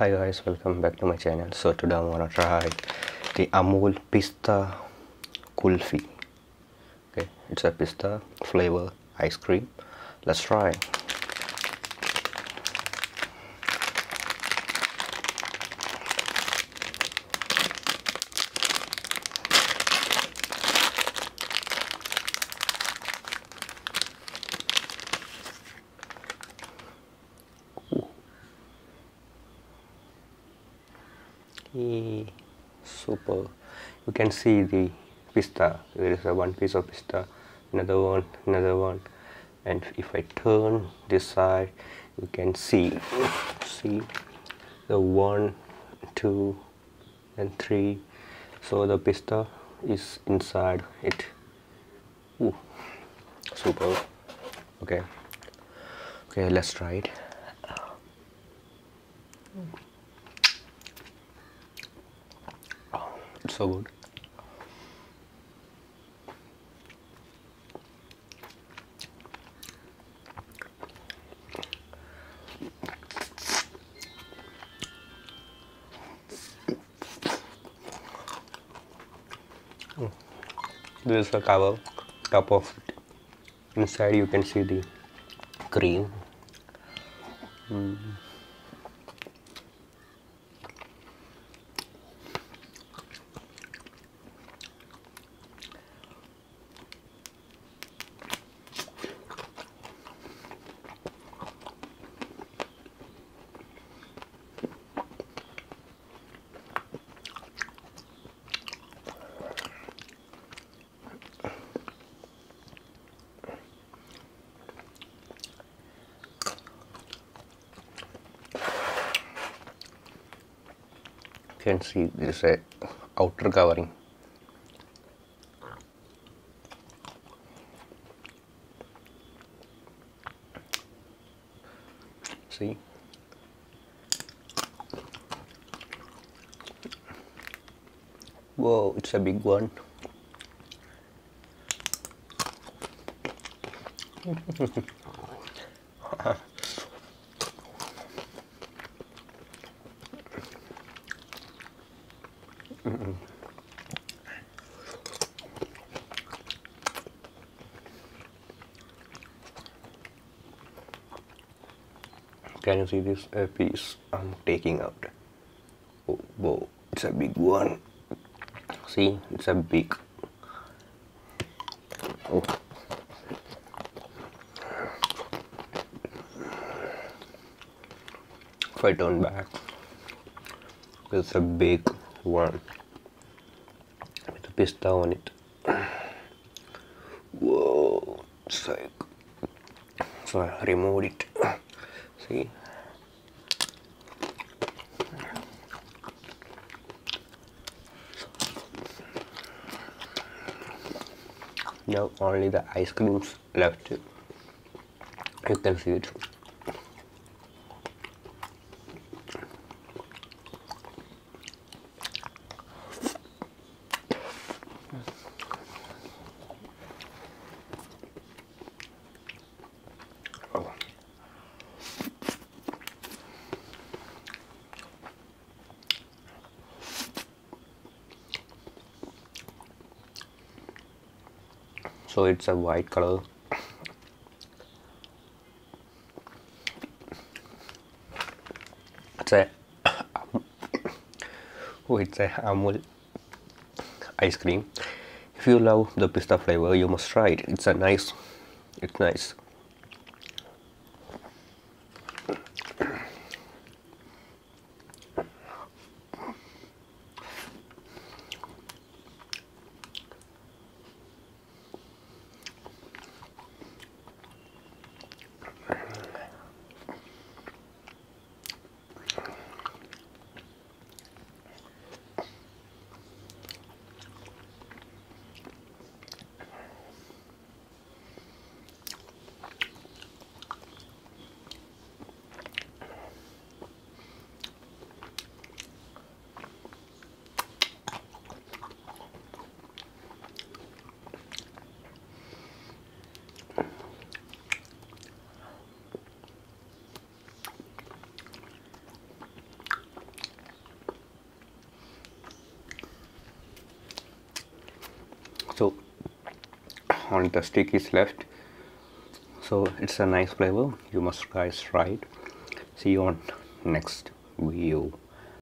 Hi guys, welcome back to my channel. So today I'm gonna try the Amul Pista Kulfi. Okay, it's a pista flavor ice cream. Let's try. Super you can see the pista. There is a one piece of pista another one another one. And if I turn this side you can see see the one two and three. So the pista is inside it. Ooh, super. Okay. Okay let's try it. it's so good this is a cover top of it. Inside you can see the cream. Mm. Can see there is a outer covering. See? Whoa it's a big one Can you see this uh, piece I'm taking out? Oh, whoa, it's a big one. See, it's a big. Oh. If I turn back, it's a big one with a pista on it. Whoa, it's like. So I removed it. See? Now only the ice creams left. You can see it. So it's a white color. It's a oh it's a amul ice cream. If you love the pista flavor you must try it. It's a nice it's nice only the stick is left. So it's a nice flavor. You must guys try it see you on next video